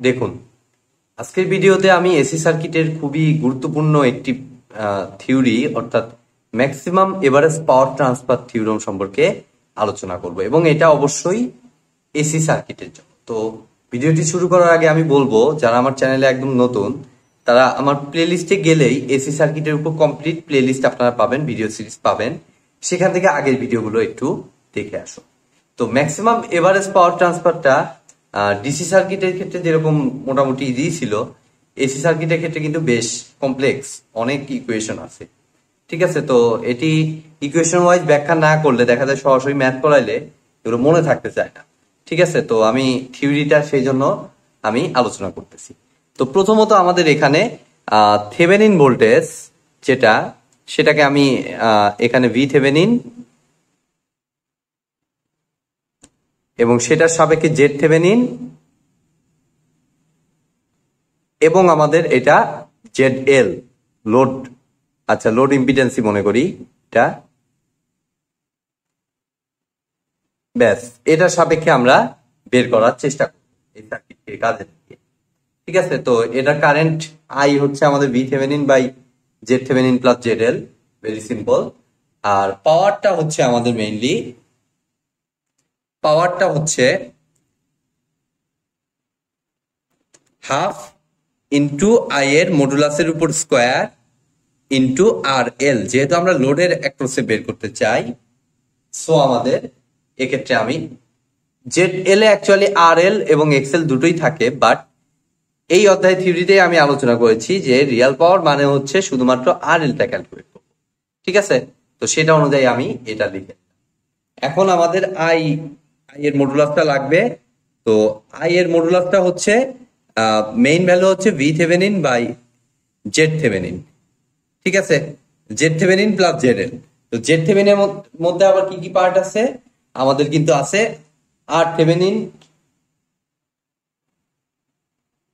দেখুন, আজকের ভিডিওতে আমি এসি সার্কিটের খুবই গুরুত্বপূর্ণ একটি থিওরি, অর্থাৎ maximum average power transfer theorem সম্পর্কে আলোচনা করব এবং এটা অবশ্যই এসি সার্কিটের জন্য। তো ভিডিওটি শুরু করার আগে আমি বলব, যারা আমার চ্যানেলে একদম নতুন তারা আমার প্লেলিস্টে গেলেই এসি সার্কিটের উপর কমপ্লিট প্লেলিস্ট আপনারা পাবেন ভিডিও সিরিজ পাবেন। সেখান থেকে আগের ভিডিওগুলো একটু দেখে আসুন তো ম্যাক্সিমাম এভারেজ পাওয়ার ট্রান্সফারটা ডিসি সার্কিটের ক্ষেত্রে যেরকম মোটামুটি ইজি ছিল এসি সার্কিটের ক্ষেত্রে কিন্তু বেশ কমপ্লেক্স অনেক ইকুয়েশন আছে। ঠিক আছে, তো এটি ইকুয়েশন ওয়াইজ ব্যাখ্যা না করলে, দেখা যায় সরাসরি ম্যাথ করাইলে এগুলো মনে থাকতে চায় না। ঠিক আছে, তো আমি থিওরিটা সেই জন্য আমি আলোচনা করতেছি। তো প্রথমত আমাদের এখানে থেভেনিন ভোল্টেজ যেটা, সেটাকে আমি এখানে ভি থেভেনিন এবং সেটার সাপেক্ষে জেড থেভেনিন এবং আমাদের এটা জেড এল লোড আচ্ছা লোড ইম্পিডেন্সি মনে করি এটা। ব্যাস, এটার সাপেক্ষে আমরা বের করার চেষ্টা করি এই কাজে। ঠিক আছে? তো এটা কারেন্ট আই হচ্ছে আমাদের V Thevenin by Z Thevenin plus Z L very simple আর পাওয়ারটা হচ্ছে আমাদের মেইনলি পাওয়ারটা হচ্ছে হাফ ইন্টু আই এর মডুলাসের উপর স্কোয়ার ইন্টু আর এল যেহেতু আমরা লোডের অ্যাক্রসে বের করতে চাই। সো আমাদের এক্ষেত্রে আমি জেড এল এ অ্যাকচুয়ালি আর এল এবং এক্সেল দুটোই থাকে বাট এই অধ্যায় থিওরিতে আমি আলোচনা করেছি যে রিয়াল পাওয়ার মানে হচ্ছে শুধুমাত্র আর এলটা ক্যালকুলেট করব। ঠিক আছে? তো সেটা অনুযায়ী আমি এটা লিখে এখন আমাদের আই আই এর মডুলাসটা লাগবে। তো আই এর মডুলাসটা হচ্ছে মেইন ভ্যালু হচ্ছে V Thevenin by Z Thevenin ঠিক আছে? Z Thevenin plus Z L তো জেড থেভেনের মধ্যে আবার কি কি পার্ট আছে? আমাদের কিন্তু আছে আর থেভেনিন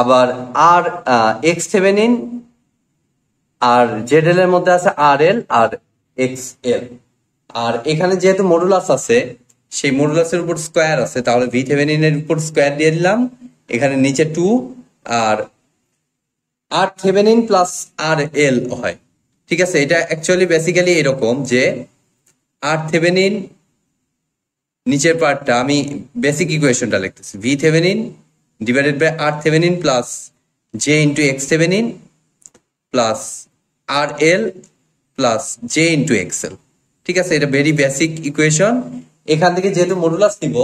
আবার আর এক্স থেভেনিন, আর জেড এর মধ্যে আছে আর এল, আর এক্স এল। আর এখানে যেহেতু মডুলাস আছে, সেই মডুলাসের উপর স্কোয়ার আছে, তাহলে ভি থেভেনিনের উপর স্কোয়ার দিয়ে দিলাম। এখানে নিচে টু আর R Thevenin plus R L হয়। ঠিক আছে, এটা অ্যাকচুয়ালি বেসিক্যালি এরকম যে আর থেভেনিন, নিচের পার্টটা আমি বেসিক ইকুয়েশনটা লিখতেছি। V Thevenin divided by R Thevenin plus J into X Thevenin plus R L plus J into X L ঠিক আছে? এটা ভেরি বেসিক ইকুয়েশন এখান থেকে যেহেতু মডুলাস নিব,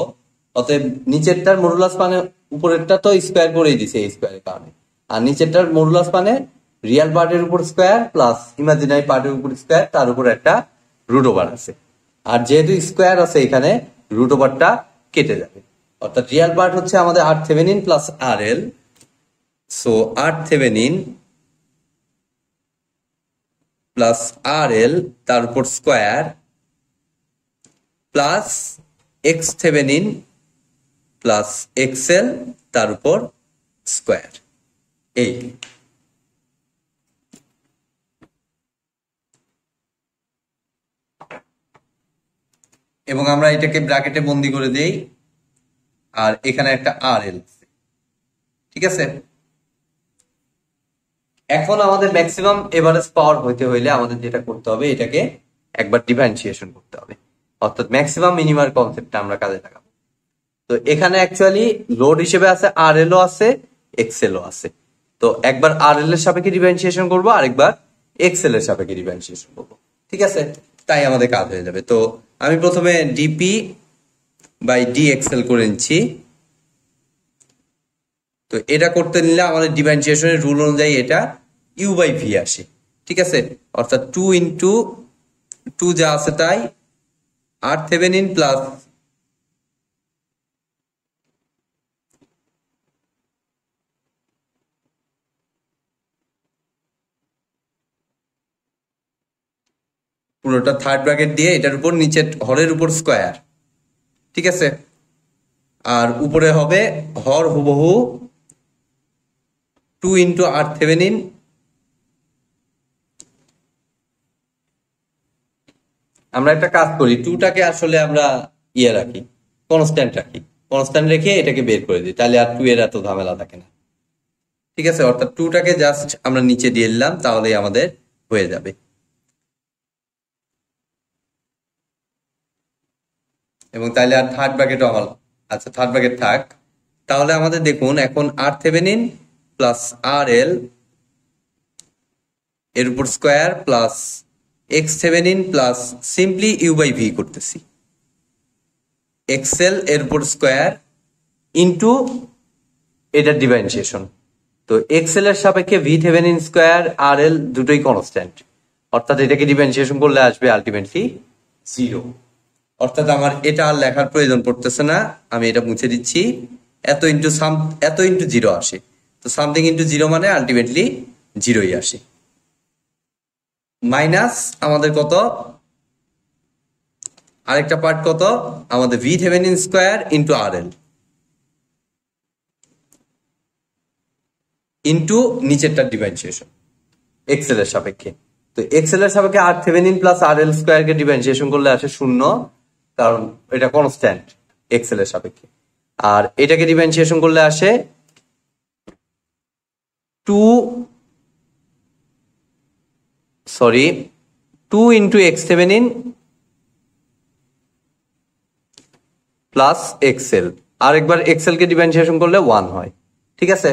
অতএব নিচেরটার মডুলাস মানে উপরেরটা তো স্কোয়ার করেই দিছে এই স্কোয়ারের কারণে। আর নিচেরটার মডুলাস মানে রিয়াল পার্টের উপর স্কোয়ার প্লাস ইমাজিনারি পার্টের উপর স্কোয়ার তার উপর একটা রুট ওভার আছে। আর যেহেতু স্কোয়ার আছে এখানে রুট ওভারটা কেটে যাবে। অর্থাৎ রিয়াল পার্ট হচ্ছে আমাদের R Thevenin plus R L so R Thevenin plus R L তার উপর square plus X Thevenin plus X L তার উপর স্কোয়ার এই। এবং আমরা এটাকে ব্র্যাকেটে বন্দি করে দেই। আর এখানে একটা আর এল ঠিক আছে? এখন আমাদের ম্যাক্সিমাম এভারেজ পাওয়ার হইতে হইলে আমাদের যেটা করতে হবে, এটাকে একবার ডিফারেন্সিয়েশন করতে হবে। অর্থাৎ ম্যাক্সিমাম মিনিমাম কনসেপ্টটা আমরা কাজে লাগাবো। তো এখানে অ্যাকচুয়ালি লোড হিসেবে আছে আর এলও আছে এক্সেলও আছে। তো একবার আর এল এর সাপেক্ষে ডিফারেন্সিয়েশন করব, আরেকবার এক্সেল এর সাপেক্ষে ডিফারেন্সিয়েশন করব। ঠিক আছে? তাই আমাদের কাজ হয়ে যাবে। তো আমি প্রথমে ডিপি বাই ডি এক্সেল করে নিচ্ছি। তো এটা করতে নিলে আমাদের ডিফারেন্সিয়েশনের রুল অনুযায়ী এটা ইউ বাই ভি আসে। ঠিক আছে? অর্থাৎ টু ইন্টু টু যা আছে তাই আর থেভেনিন প্লাস পুরোটা থার্ড ব্র্যাকেট দিয়ে এটার উপর নিচের হরের উপর স্কোয়ার ঠিক আছে? আর উপরে হবে হর হুবহু টু ইন্টু আর থেভেনিন আমরা একটা কাজ করি টুটাকে আসলে আমরা ইয়ে রাখি কনস্ট্যান্ট রাখি। কনস্ট্যান্ট রেখে এটাকে বের করে দিই, তাহলে আর টু এর এত ঝামেলা থাকে না। ঠিক আছে? অর্থাৎ টুটাকে জাস্ট আমরা নিচে দিয়ে দিলাম, তাহলেই আমাদের হয়ে যাবে। এবং তাহলে আর থার্ড ব্র্যাকেটও আমার আচ্ছা থার্ড ব্র্যাকেট থাক। তাহলে আমাদের দেখুন, এখন আর থেভেনিন প্লাস আর এল এর উপর square plus X Thevenin plus simply U by V করতেছি। এক্সেল এর উপর স্কোয়ার ইন্টু এটার ডিফারেন্সিয়েশন তো এক্সেল এর সাপেক্ষে V Thevenin square R L দুটোই কনস্ট্যান্ট অর্থাৎ এটাকে ডিফারেন্সিয়েশন করলে আসবে আলটিমেটলি জিরো অর্থাৎ আমার এটা আর লেখার প্রয়োজন পড়তেছে না, আমি এটা মুছে দিচ্ছি। এত ইন্টু সাম এত ইন্টু জিরো আসে। তো সামথিং ইন্টু জিরো মানে আলটিমেটলি জিরোই আসে। মাইনাস আমাদের কত? আরেকটা পার্ট কত? আমাদের V Thevenin square into R L into নিচেরটা ডিফারেন্সিয়েশন এক্সেল এর সাপেক্ষে। তো এক্সেল এর সাপেক্ষে R Thevenin plus R L square কে ডিফারেন্সিয়েশন করলে আসে শূন্য। কারণ এটা কনস্ট্যান্ট এক্সেল এর সাপেক্ষে। আর এটাকে ডিফারেন্সিয়েশন করলে আসে two sorry two into X Thevenin plus X L আর একবার এক্সেল কে ডিফারেন্সিয়েশন করলে ওয়ান হয়। ঠিক আছে?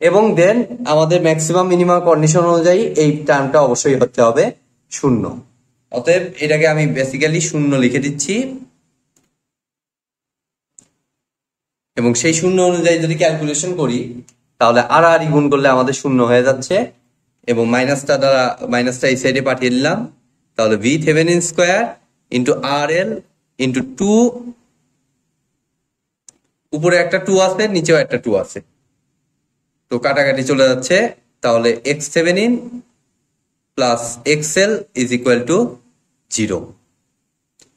এবং দেন আমাদের ম্যাক্সিমাম মিনিমাম কন্ডিশন অনুযায়ী এই টার্মটা অবশ্যই হতে হবে শূন্য। অতএব এটাকে আমি বেসিক্যালি শূন্য লিখে দিচ্ছি। এবং সেই শূন্য অনুযায়ী যদি ক্যালকুলেশন করি, তাহলে আর আর গুণ করলে আমাদের শূন্য হয়ে যাচ্ছে। এবং মাইনাসটা দ্বারা, মাইনাসটা এই সাইডে পাঠিয়ে দিলাম। তাহলে V Thevenin square into R L into two উপরে একটা টু আছে, নিচেও একটা টু আছে। তো কাটাকাটি চলে যাচ্ছে। তাহলে X Thevenin plus X L is equal to zero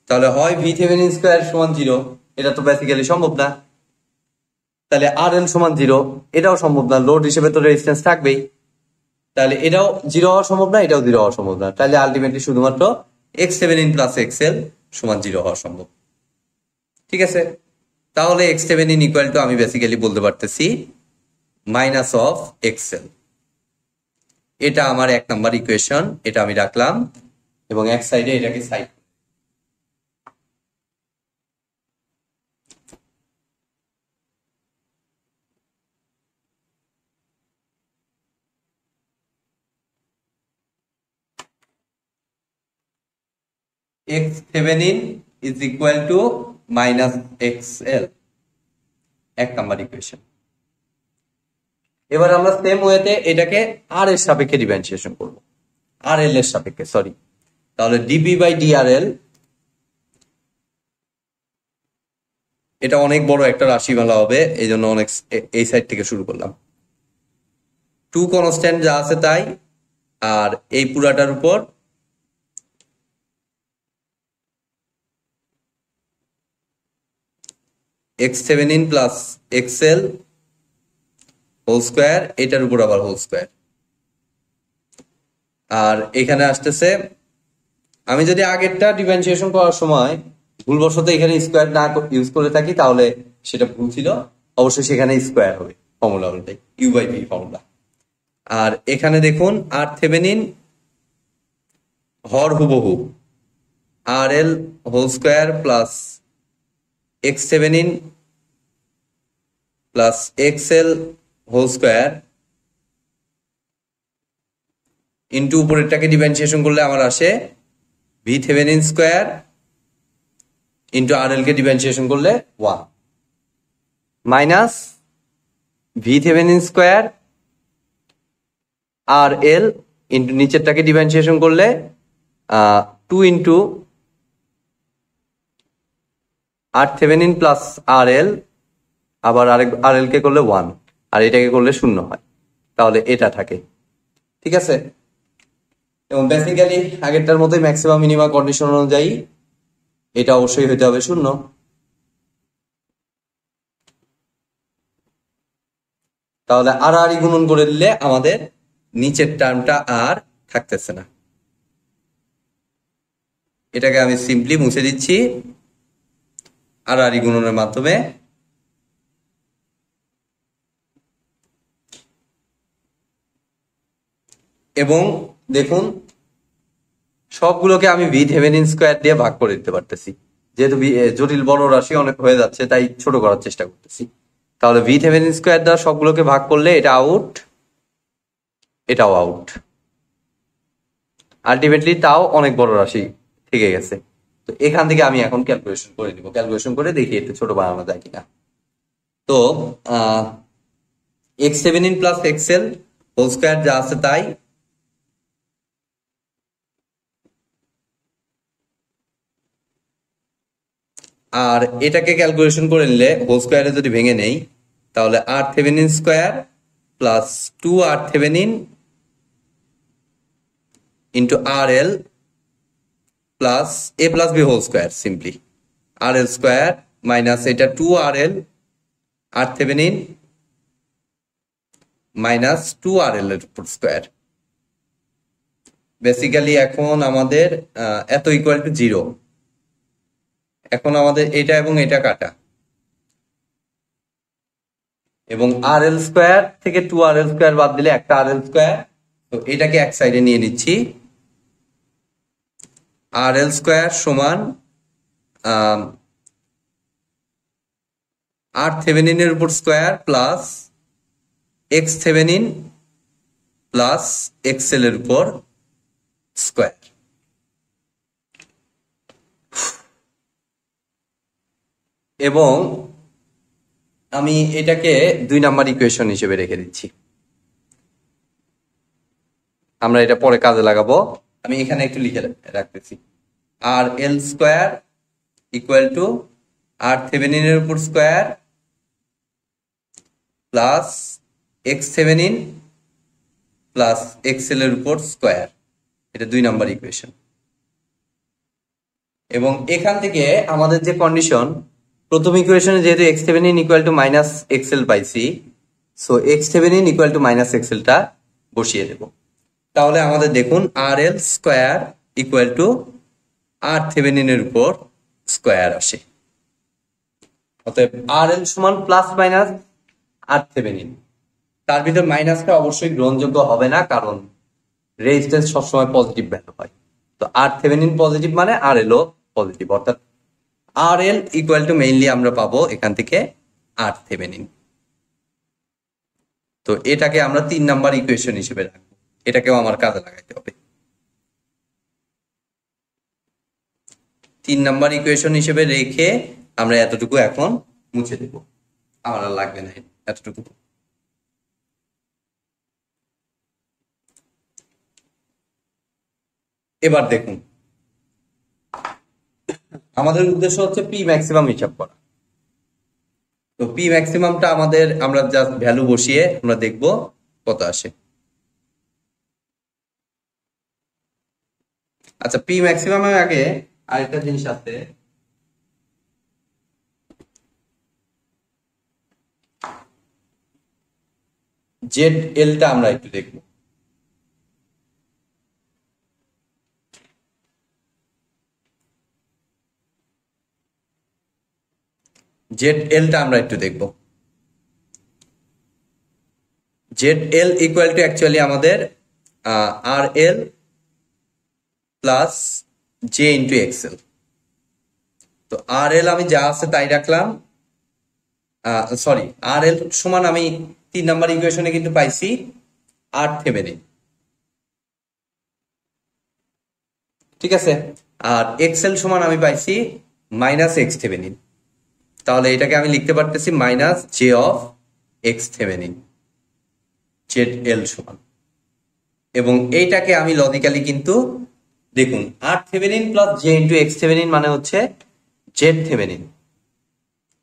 তাহলে হয় ভি থেভেনিন স্কোয়ার সমান জিরো এটা তো বেসিক্যালি সম্ভব না। তাহলে আর এল সমান জিরো এটাও সম্ভব না লোড হিসেবে তো রেজিস্ট্যান্স থাকবেই। তাহলে এটাও জিরো হওয়া সম্ভব না, এটাও জিরো হওয়া সম্ভব না। তাহলে আলটিমেটলি শুধুমাত্র X Thevenin plus X L সমান জিরো হওয়া সম্ভব। ঠিক আছে? তাহলে X Thevenin equal to আমি বেসিক্যালি বলতে পারতেছি মাইনাস অফ এক্সেল এটা আমার এক নাম্বার ইকুয়েশন এটা আমি রাখলাম, এবং এক সাইডে এটাকে side X Thevenin is equal to minus X L এক নাম্বার ইকুয়েশন এবার আমরা সেম ওয়েতে এটাকে আর এর সাপেক্ষে ডিফারেন্সিয়েশন করব। আর এল এর সাপেক্ষে সরি তাহলে ডিবি বাই ডিআরএল এটা অনেক বড় একটা রাশিমালা হবে এই জন্য অনেক এই সাইড থেকে শুরু করলাম। টু কনস্ট্যান্ট যা আছে তাই, আর এই পুরাটার উপর X Thevenin plus X L whole square এটার উপর আবার হোল স্কোয়ার আর এখানে আসতেছে, আমি যদি আগেরটা ডিফারেন্সিয়েশন করার সময় ভুলবশত এখানে স্কোয়ার না ইউজ করে থাকি, তাহলে সেটা ভুল ছিল। অবশ্যই সেখানে স্কোয়ার হবে ফর্মুলা অনুযায়ী ইউ বাই ভি ফর্মুলা আর এখানে দেখুন আর থেভেনিন হর হুবহু R L whole square plus X Thevenin plus X L whole square into উপরেরটাকে differentiation করলে আমার আসে V Thevenin square into R L কে ডিফারেন্সিয়েশন করলে one minus V Thevenin square R L into নিচেরটাকে differentiation করলে two into R Thevenin plus R L আবার R L কে করলে one আর এটাকে করলে শূন্য হয়। তাহলে এটা থাকে। ঠিক আছে? এবং বেসিক্যালি আগেরটার মতোই ম্যাক্সিমাম মিনিমাম কন্ডিশন অনুযায়ী এটা অবশ্যই হইতে হবে শূন্য। তাহলে আর আর গুণন করে দিলে আমাদের নিচের টার্মটা আর থাকতেছে না। এটাকে আমি সিম্পলি মুছে দিচ্ছি। আর আরি গুণনের মাধ্যমে এবং দেখুন, সবগুলোকে আমি ভি থেভেনিন স্কোয়ার দিয়ে ভাগ করে দিতে পারতেছি। যেহেতু জটিল বড় রাশি অনেক হয়ে যাচ্ছে, তাই ছোট করার চেষ্টা করতেছি। তাহলে ভি থেভেনিন স্কোয়ার দ্বারা সবগুলোকে ভাগ করলে এটা আউট এটাও আউট আলটিমেটলি তাও অনেক বড় রাশি থেকে গেছে। তো এখান থেকে আমি এখন ক্যালকুলেশন করে নিব। ক্যালকুলেশন করে দেখি একটু ছোট বানানো যায় কিনা। তো X Thevenin plus X L whole square যা আছে তাই আর এটাকে ক্যালকুলেশন করে নিলে হোল স্কোয়ারে যদি ভেঙে নেই, তাহলে R Thevenin square plus two R Thevenin into R L plus A plus B whole square simply R L square minus এটা two R L R Thevenin minus two R L এর উপর square basically এখন আমাদের এত equal to zero এখন আমাদের এটা এবং এটা কাটা। এবং আর এল স্কোয়ার থেকে টু আর এল স্কোয়ার বাদ দিলে একটা আর এল স্কোয়ার তো এটাকে এক সাইডে নিয়ে নিচ্ছি। আর এল স্কোয়ার সমান আর থেভেনিনের উপর square plus X Thevenin plus X L এর উপর স্কোয়ার এবং আমি এটাকে দুই নাম্বার ইকুয়েশন হিসেবে রেখে দিচ্ছি। আমরা এটা পরে কাজে লাগাবো। আমি এখানে একটু লিখে রাখতেছি। R L square equal to R থেভেনিনের উপর square plus X Thevenin plus X L এর উপর স্কোয়ার এটা দুই নাম্বার ইকুয়েশন এবং এখান থেকে আমাদের যে কন্ডিশন প্রথম ইকুয়েশনে যেহেতু X Thevenin equal to minus X L পাইছি so X Thevenin equal to minus এক্সেলটা বসিয়ে দেব। তাহলে আমাদের দেখুন R L square equal to R থেভেনিনের উপর স্কোয়ার আসে। অতএব আর এল সমান প্লাস মাইনাস আর থেভেনিন তার ভিতর মাইনাসটা অবশ্যই গ্রহণযোগ্য হবে না, কারণ রেজিস্ট্যান্স সবসময় পজিটিভ ভ্যালু হয়। তো আর থেভেনিন পজিটিভ মানে আর এলও পজিটিভ অর্থাৎ R L equal to mainly আমরা পাবো এখান থেকে আর থেভেনিন তো এটাকে আমরা তিন নাম্বার ইকুয়েশন হিসেবে রাখব। এটাকেও আমার কাজে লাগাইতে হবে। তিন নাম্বার ইকুয়েশন হিসেবে রেখে আমরা এতটুকু এখন মুছে দেব। আমার আর লাগবে না এতটুকু। এবার দেখুন আমাদের উদ্দেশ্য হচ্ছে পি ম্যাক্সিমাম হিসাব করা। তো পি ম্যাক্সিমামটা আমাদের, আমরা জাস্ট ভ্যালু বসিয়ে আমরা দেখব কত আসে। আচ্ছা পি ম্যাক্সিমামের আগে আরেকটা জিনিস আছে। জেড এলটা আমরা একটু দেখব। জেড এলটা আমরা একটু দেখব। Z L equal to actually আমাদের R L plus J into X L তো আর এল আমি যা আছে তাই রাখলাম। সরি আর এল সমান আমি তিন নাম্বার ইকুয়েশনে কিন্তু পাইছি আর থেভেনিন ঠিক আছে? আর এক্সেল সমান আমি পাইছি মাইনাস এক্স থেভেনিন তাহলে এটাকে আমি লিখতে পারতেছি minus J of X Thevenin Z L সমান। এবং এইটাকে আমি লজিক্যালি কিন্তু দেখুন R Thevenin plus J into X Thevenin মানে হচ্ছে জেড থেভেনিন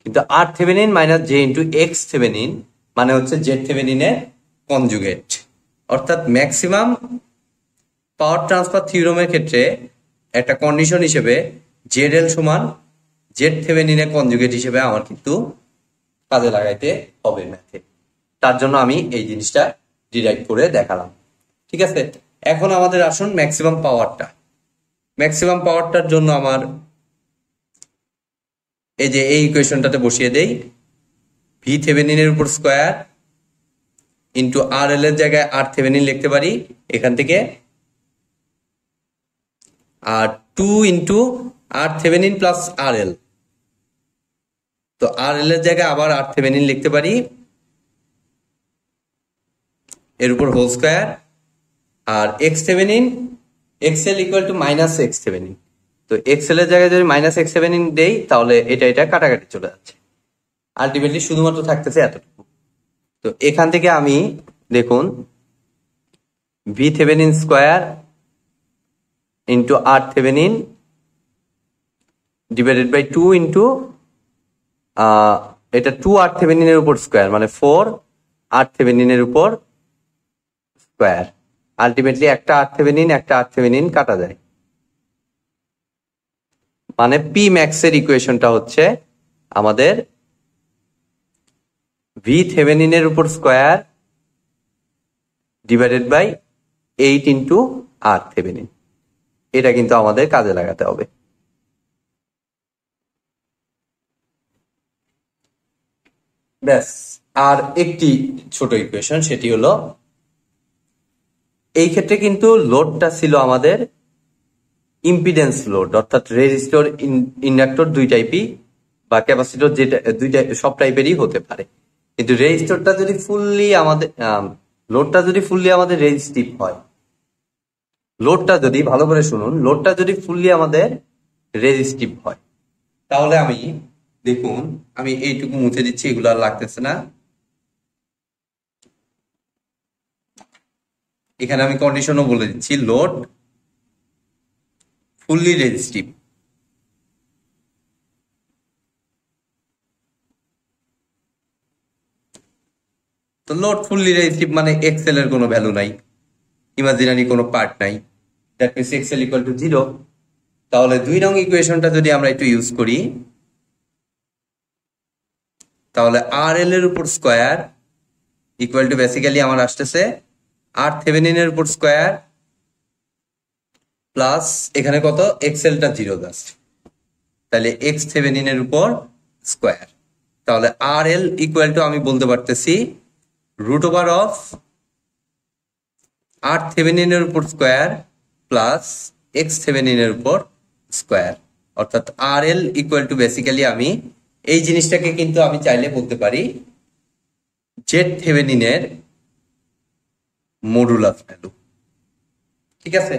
কিন্তু R Thevenin minus J into X Thevenin মানে হচ্ছে জেড থেভেনিনের কনজুগেট অর্থাৎ ম্যাক্সিমাম পাওয়ার ট্রান্সফার থিওরমের ক্ষেত্রে একটা কন্ডিশন হিসেবে জেড এল সমান জেড থেভেনিনের কনজুগেট হিসেবে আমার কিন্তু কাজে লাগাইতে হবে ম্যাথে তার জন্য আমি এই জিনিসটা ডিরাইভ করে দেখালাম। ঠিক আছে? এখন আমাদের আসুন ম্যাক্সিমাম পাওয়ারটা ম্যাক্সিমাম পাওয়ারটার জন্য আমার এই যে এই ইকুয়েশনটাতে বসিয়ে দেই। ভি থেভেনিনের উপর স্কোয়ার ইন্টু আর এল এর জায়গায় আর থেভেনিন লিখতে পারি। এখান থেকে R two into R Thevenin plus R L তো আর এল এর জায়গায় আবার আর থেভেনিন লিখতে পারি। এর উপর whole square. R X Thevenin X L equal to minus X Thevenin. তো এক্স এল এর জায়গায় যদি মাইনাস এক্স থেভেনিন দেই, তাহলে এটা এটা কাটাকাটি চলে যাচ্ছে। আলটিমেটলি শুধুমাত্র থাকতেছে এতটুকু। তো এখান থেকে আমি দেখুন V Thevenin square into R Thevenin divided by two into এটা টু আর থেভেনিনের উপর স্কোয়ার মানে ফোর আর থেভেনিনের উপর স্কোয়ার আলটিমেটলি একটা আর থেভেনিন একটা আর থেভেনিন কাটা যায়। মানে পি ম্যাক্স এর ইকুয়েশনটা হচ্ছে আমাদের ভি থেভেনিনের উপর square divided by eight into R Thevenin এটা কিন্তু আমাদের কাজে লাগাতে হবে। ব্যাস, আর একটি ছোট ইকুয়েশন সেটি হলো, এই ক্ষেত্রে কিন্তু লোডটা ছিল আমাদের ইম্পিডেন্স লোড অর্থাৎ রেজিস্টর ইন্ডাক্টর দুই টাইপই বা ক্যাপাসিটর যেটা দুইটা সব টাইপেরই হতে পারে। কিন্তু রেজিস্টরটা যদি ফুললি আমাদের লোডটা যদি ফুললি আমাদের রেজিস্টিভ হয় লোডটা যদি, ভালো করে শুনুন লোডটা যদি ফুললি আমাদের রেজিস্টিভ হয়, তাহলে আমি দেখুন, আমি এইটুকু মুছে দিচ্ছি, এগুলো আর লাগতেছে না। এখানে আমি কন্ডিশনও বলে দিচ্ছি লোড ফুললি রেজিস্টিভ তো লোড ফুললি রেজিস্টিভ মানে এক্সেল এর কোনো ভ্যালু নাই ইমাজিনারি কোনো পার্ট নাই। That means X L equal to zero তাহলে দুই নং ইকুয়েশনটা যদি আমরা একটু ইউজ করি তাহলে আর এল এর উপর স্কোয়ার ইকুয়াল টু বেসিক্যালি আমার আসতেছে আর থেভেনিনের উপর স্কোয়ার প্লাস এখানে কত? এক্সেলটা জিরো জাস্ট তাহলে এক্স থেভেনিনের উপর স্কোয়ার তাহলে আর এল ইকুয়াল টু আমি বলতে পারতেছি রুট ওভার অফ আর থেভেনিনের উপর স্কোয়ার প্লাস এক্স থেভেনিনের উপর স্কোয়ার অর্থাৎ R L equal to basically আমি এই জিনিসটাকে কিন্তু আমি চাইলে বলতে পারি জেড থেভেনিনের মডুলাস ভ্যালু। ঠিক আছে?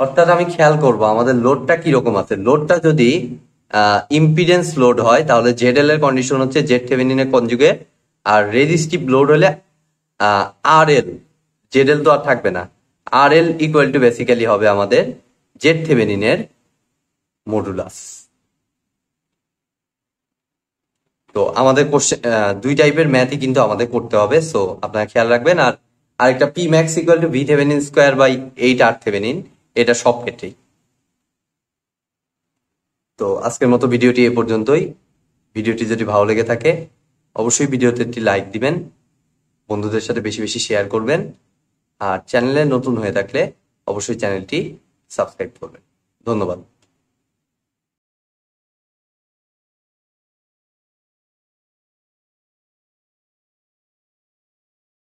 অর্থাৎ আমি খেয়াল করব আমাদের লোডটা কীরকম আছে। লোডটা যদি ইম্পিডেন্স লোড হয়, তাহলে জেড এল এর কন্ডিশন হচ্ছে জেড থেভেনিনের কনজুগে আর রেজিস্টিভ লোড হলে আর এল জেড এল তো আর থাকবে না। R L equal to basically হবে আমাদের জেড থেভেনিনের মডুলাস। তো আমাদের কোশ্চেন দুই টাইপের ম্যাথই কিন্তু আমাদের করতে হবে সো আপনারা খেয়াল রাখবেন। আর আরেকটা P max equal to V Thevenin square by eight R Thevenin এটা সব ক্ষেত্রেই। তো আজকের মতো ভিডিওটি এ পর্যন্তই। ভিডিওটি যদি ভালো লেগে থাকে, অবশ্যই ভিডিওতে একটি লাইক দিবেন, বন্ধুদের সাথে বেশি বেশি শেয়ার করবেন, আর চ্যানেলে নতুন হয়ে থাকলে অবশ্যই চ্যানেলটি সাবস্ক্রাইব করবেন। ধন্যবাদ।